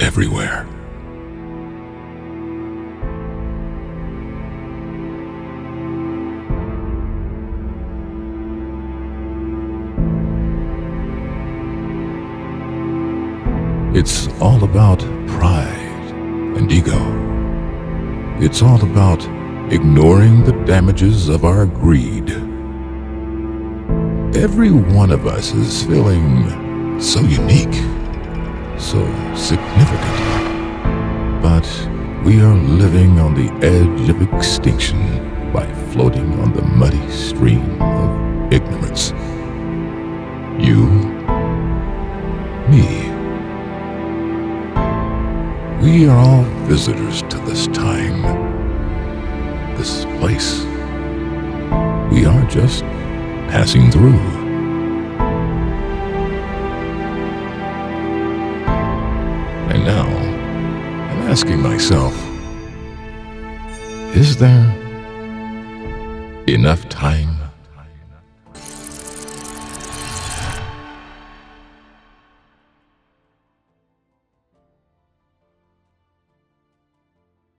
everywhere. It's all about pride and ego. It's all about ignoring the damages of our greed. Every one of us is feeling so unique, so significant. But we are living on the edge of extinction by floating on the muddy stream of ignorance. You, me, we are all visitors to this time, this place. We are just passing through. And now, I'm asking myself, is there enough time